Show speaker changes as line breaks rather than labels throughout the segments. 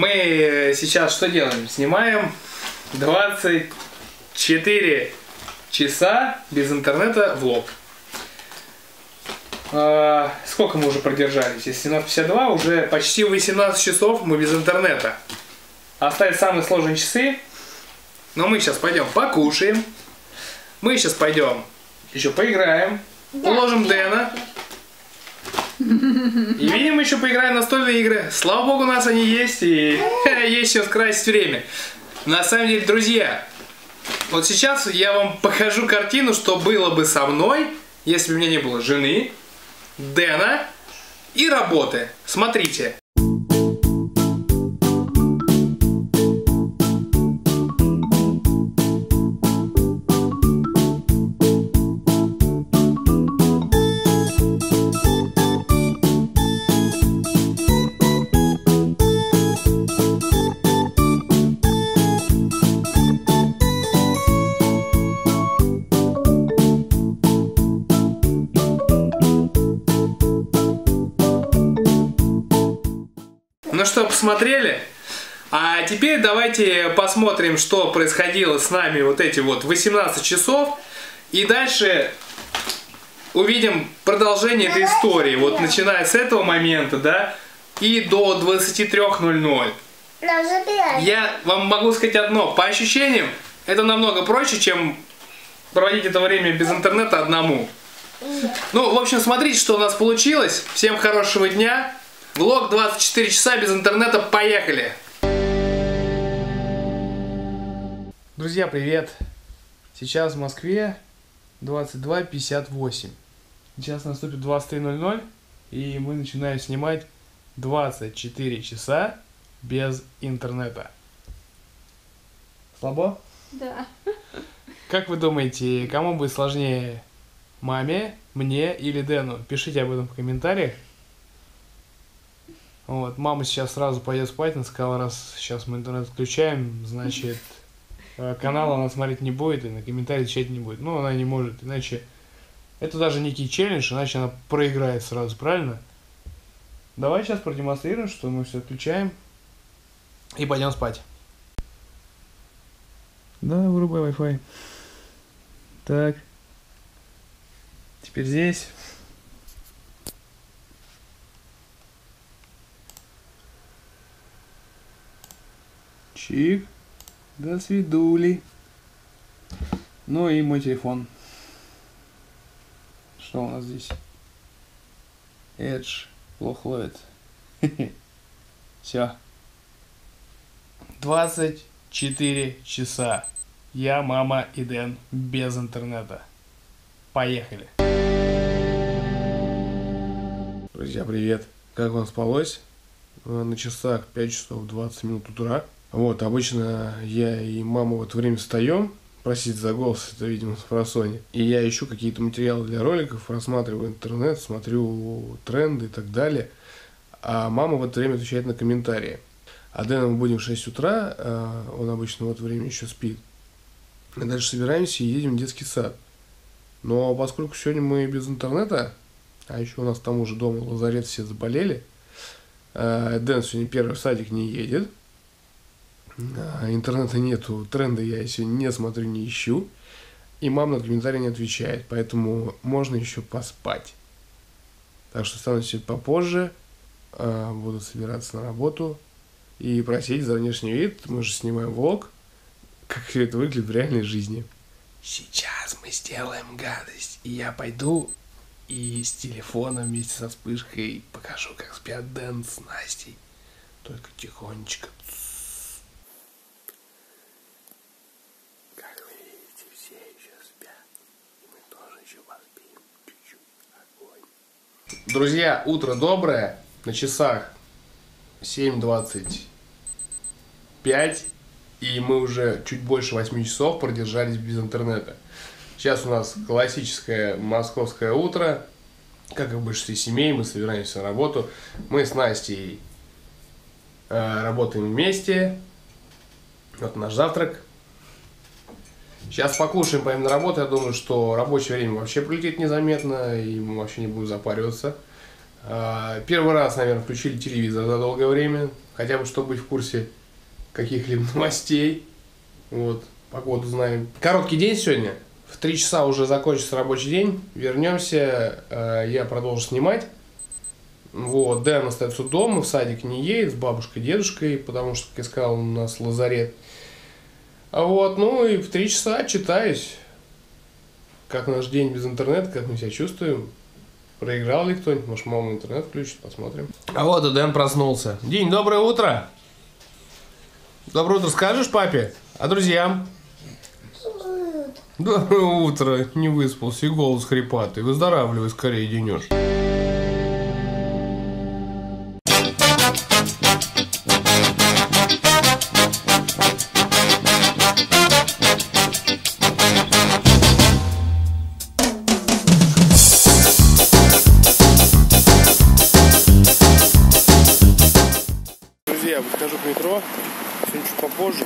Мы сейчас что делаем? Снимаем 24 часа без интернета влог. А, сколько мы уже продержались? Если 17.52, уже почти 18 часов мы без интернета. Остались самые сложные часы. Но мы сейчас пойдем покушаем. Мы сейчас пойдем еще поиграем. Уложим Дэна. И видимо еще поиграем настольные игры. Слава богу, у нас они есть, и есть чем скрасить время. На самом деле, друзья, вот сейчас я вам покажу картину, что было бы со мной, если бы у меня не было жены, Дэна и работы. Смотрите. Ну что, посмотрели? А теперь давайте посмотрим, что происходило с нами вот эти вот 18 часов. И дальше увидим продолжение этой истории. Вот начиная с этого момента, да, и до 23.00. Я вам могу сказать одно. По ощущениям, это намного проще, чем проводить это время без интернета одному. Ну, в общем, смотрите, что у нас получилось. Всем хорошего дня. Влог 24 часа без интернета. Поехали! Друзья, привет! Сейчас в Москве 22.58. Сейчас наступит 23.00 и мы начинаем снимать 24 часа без интернета. Слабо?
Да.
Как вы думаете, кому будет сложнее? Маме, мне или Дэну? Пишите об этом в комментариях. Вот, мама сейчас сразу пойдет спать, она сказала, раз сейчас мы интернет включаем, значит, э, канал она смотреть не будет и на комментарии отвечать не будет. Ну, она не может, иначе это даже некий челлендж, иначе она проиграет сразу, правильно? Давай сейчас продемонстрируем, что мы все отключаем и пойдем спать. Да, вырубай Wi-Fi. Так. Теперь здесь. Чик. До свидули. Ну и мой телефон. Что у нас здесь? Edge. Плохо ловит. Все. 24 часа. Я, мама и Дэн без интернета. Поехали. Друзья, привет. Как вам спалось? На часах 5 часов 20 минут утра. Вот, обычно я и мама в это время встаем, просить за голос, это, видимо, с просони. И я ищу какие-то материалы для роликов, просматриваю интернет, смотрю тренды и так далее. А мама в это время отвечает на комментарии. А Дэна мы будем в 6 утра, а он обычно в это время еще спит. И дальше собираемся и едем в детский сад. Но поскольку сегодня мы без интернета, а еще у нас там уже дома лазарет все заболели, а Дэн сегодня первый в садик не едет, интернета нету, тренды я сегодня не смотрю, не ищу. И мама на комментарии не отвечает, поэтому можно еще поспать. Так что стану чуть попозже, а, буду собираться на работу и просить за внешний вид. Мы же снимаем влог, как все это выглядит в реальной жизни. Сейчас мы сделаем гадость, и я пойду и с телефоном вместе со вспышкой покажу, как спят Дэн с Настей. Только тихонечко. Как вы видите, все еще спят. И мы тоже еще поспим. Чуть-чуть. Огонь. Друзья, утро доброе. На часах 7.25. И мы уже чуть больше 8 часов продержались без интернета. Сейчас у нас классическое московское утро. Как и в большинстве семей, мы собираемся на работу. Мы с Настей э, работаем вместе. Вот наш завтрак. Сейчас покушаем, поедем на работу. Я думаю, что рабочее время вообще пролетит незаметно, и мы вообще не будем запариваться. А, первый раз, наверное, включили телевизор за долгое время, хотя бы чтобы быть в курсе каких-либо новостей. Вот, погоду знаем. Короткий день сегодня. В три часа уже закончится рабочий день. Вернемся, э, я продолжу снимать. Вот, Дэн остается дома, в садик не едет, с бабушкой, дедушкой, потому что, как я сказал, у нас лазарет. А вот, ну и в три часа читаюсь. Как наш день без интернета, как мы себя чувствуем. Проиграл ли кто-нибудь? Может, мама интернет включит, посмотрим. А вот и Дэн проснулся. День, доброе утро. Доброе утро скажешь папе? А друзьям? Доброе утро. Не выспался и голос хрипатый. Выздоравливай скорее, денешь. Попозже.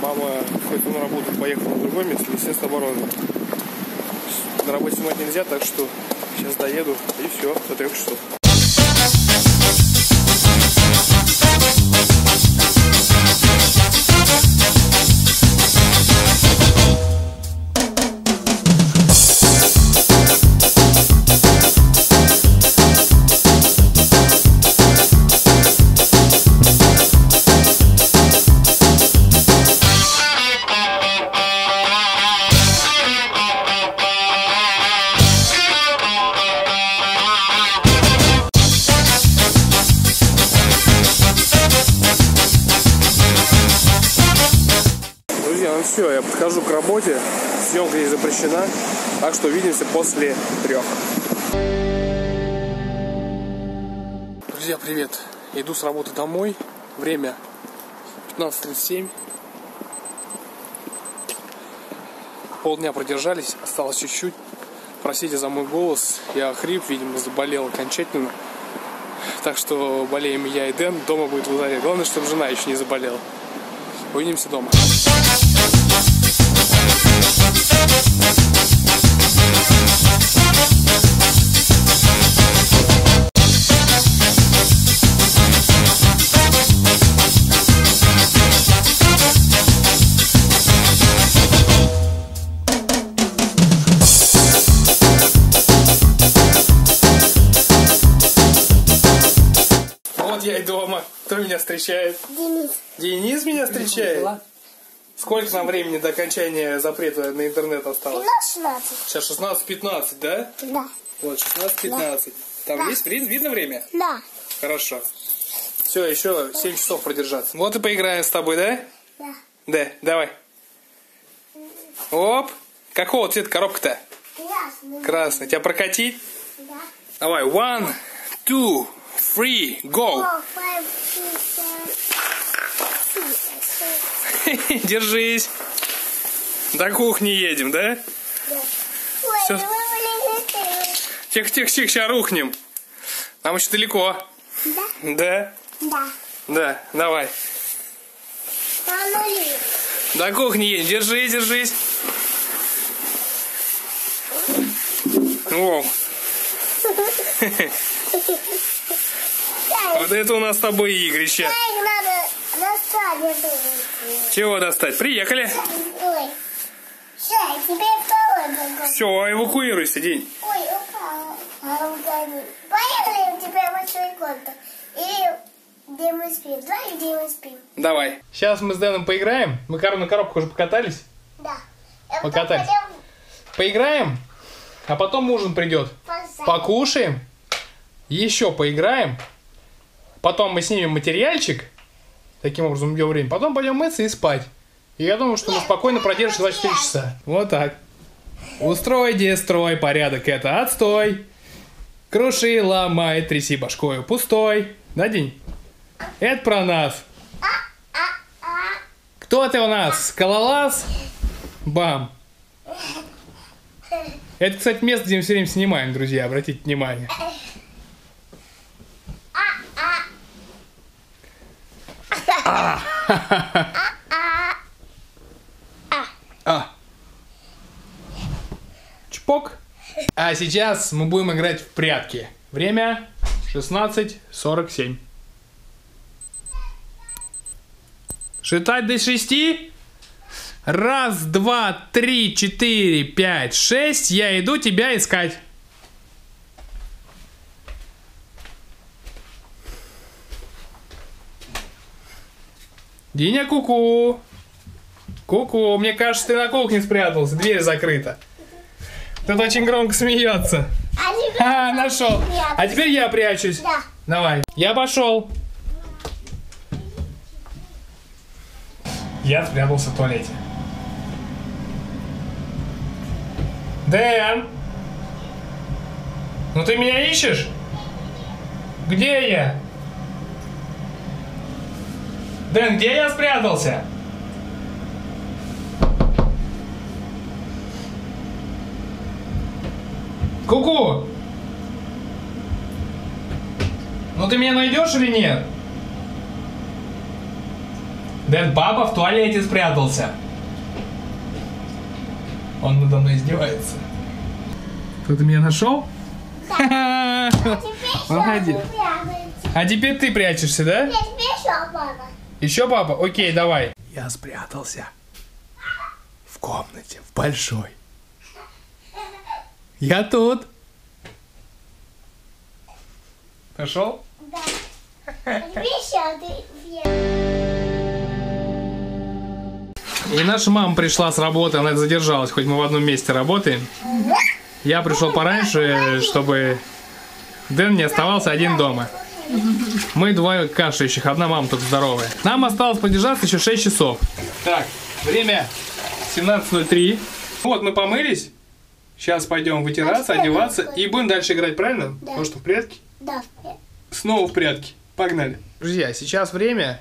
Мама хоть на работу поехала в другое место, Министерство обороны. На работе снимать нельзя, так что сейчас доеду и все, до трех часов. Подхожу к работе. Съемка здесь запрещена. Так что увидимся после трех. Друзья, привет. Иду с работы домой. Время 15.37. Полдня продержались, осталось чуть-чуть. Простите за мой голос. Я хрип, видимо, заболел окончательно. Так что болеем я и Дэн. Дома будет в Главное, чтобы жена еще не заболела. Увидимся дома. Вот я и дома. Кто меня встречает?
Денис.
Денис меня встречает? Сколько нам времени до окончания запрета на интернет осталось?
16.
Сейчас 16.15, да?
Да.
Вот, 16.15. Там
Да.
есть ви- видно время?
Да.
Хорошо. Все, еще 7 часов продержаться. Вот и поиграем с тобой, да?
Да.
Да, давай. Оп. Какого цвета коробка-то?
Красный.
Красный. Тебя прокатить?
Да.
Давай. One, two, three, go.
Four, five, six.
Держись. До кухни едем, да?
Да. Вылезете.
Тихо, тихо, тихо, сейчас рухнем. Нам еще далеко.
Да?
Да?
Да.
Да, давай. До кухни едем. Держись, держись. О, вот это у нас с тобой игрище.
Думаю.
Чего достать? Приехали.
Ой. Теперь.
Все, эвакуируйся, день.
Ой, упала. Поехали, тебя большой. Или где мы спим. Давай, где мы спим.
Давай. Сейчас мы с Дэном поиграем. Мы на коробку уже покатались.
Да. А
Покатались.
пойдем
Поиграем, а потом ужин придет.
позади.
Покушаем, еще поиграем, потом мы снимем материальчик, таким образом убьем время, потом пойдем мыться и спать. И я думаю, что мы спокойно продержимся 24 часа. Вот так. Устрой, дестрой, порядок это отстой. Круши, ломай, тряси башкою пустой. Да, День? Это про нас. Кто ты у нас? Скалолаз? Бам. Это, кстати, место, где мы все время снимаем, друзья, обратите внимание. А. Чпок. А сейчас мы будем играть в прятки. Время 16.47. Считать до шести? Раз, два, три, четыре, пять, шесть. Я иду тебя искать. Диня, куку. Ку-ку, мне кажется, ты на кухне спрятался, дверь закрыта. Тут очень громко смеется.
А
А, нашел. А теперь я прячусь.
Да.
Давай. Я пошел. Я спрятался в туалете. Дэн! Ну ты меня ищешь? Где я? Дэн, где я спрятался? Ку-ку! Ну ты меня найдешь или нет? Дэн, папа в туалете спрятался. Он надо мной издевается. Кто-то меня нашел?
теперь
Молодец.
всё прятается.
А теперь ты прячешься, да?
Нет, теперь что, папа?
Еще папа? Окей, давай. Я спрятался. В комнате, в большой. Я тут. Нашел?
Да. А
И наша мама пришла с работы, она задержалась, хоть мы в одном месте работаем. Я пришел пораньше, чтобы Дэн не оставался один дома. Мы двое кашляющих, одна мама тут здоровая. Нам осталось продержаться еще 6 часов. Так, время 17.03. Вот, мы помылись. Сейчас пойдем вытираться, одеваться и будем дальше играть, правильно?
Да.
Потому что в прятки.
Да.
Снова в прятки. Погнали. Друзья, сейчас время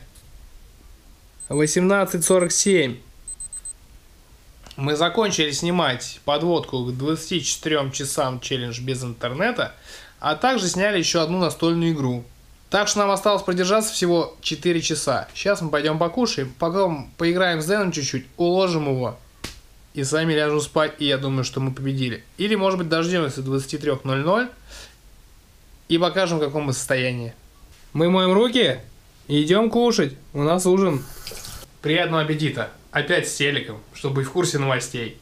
18.47. Мы закончили снимать подводку к 24 часам челлендж без интернета, а также сняли еще одну настольную игру. Так что нам осталось продержаться всего 4 часа. Сейчас мы пойдем покушаем, потом поиграем с Дэном чуть-чуть, уложим его и сами ляжем спать, и я думаю, что мы победили. Или, может быть, дождемся 23.00 и покажем, в каком мы состоянии. Мы моем руки и идем кушать. У нас ужин. Приятного аппетита. Опять с телеком, чтобы быть в курсе новостей.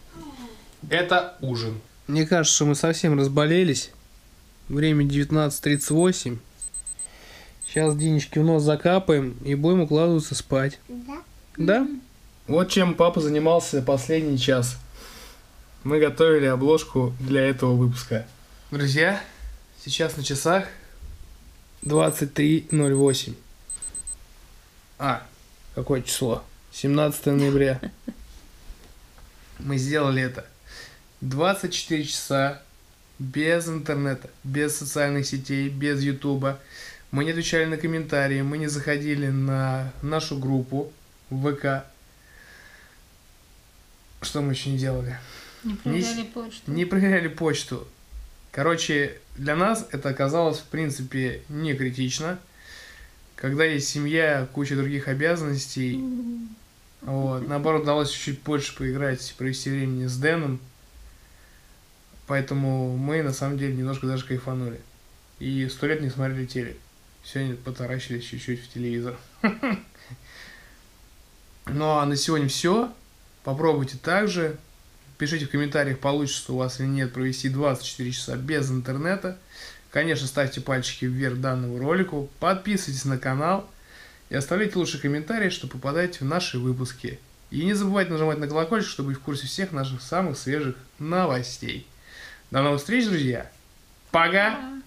Это ужин. Мне кажется, что мы совсем разболелись. Время 19.38. Сейчас Динечки в нос закапаем и будем укладываться спать.
Да.
Да? Вот чем папа занимался последний час. Мы готовили обложку для этого выпуска. Друзья, сейчас на часах 23.08. А, какое число? 17 ноября. Мы сделали это. 24 часа без интернета, без социальных сетей, без ютуба. Мы не отвечали на комментарии, мы не заходили на нашу группу в ВК. Что мы еще не делали?
Не проверяли почту.
Не проверяли почту. Короче, для нас это оказалось, в принципе, не критично. Когда есть семья, куча других обязанностей, вот. Наоборот, удалось чуть больше поиграть, провести времени с Дэном. Поэтому мы, на самом деле, немножко даже кайфанули. И сто лет не смотрели телек. Сегодня потаращились чуть-чуть в телевизор. Ну а на сегодня все. Попробуйте также. Пишите в комментариях, получится у вас или нет провести 24 часа без интернета. Конечно, ставьте пальчики вверх данному ролику. Подписывайтесь на канал. И оставляйте лучшие комментарии, чтобы попадать в наши выпуски. И не забывайте нажимать на колокольчик, чтобы быть в курсе всех наших самых свежих новостей. До новых встреч, друзья.
Пока!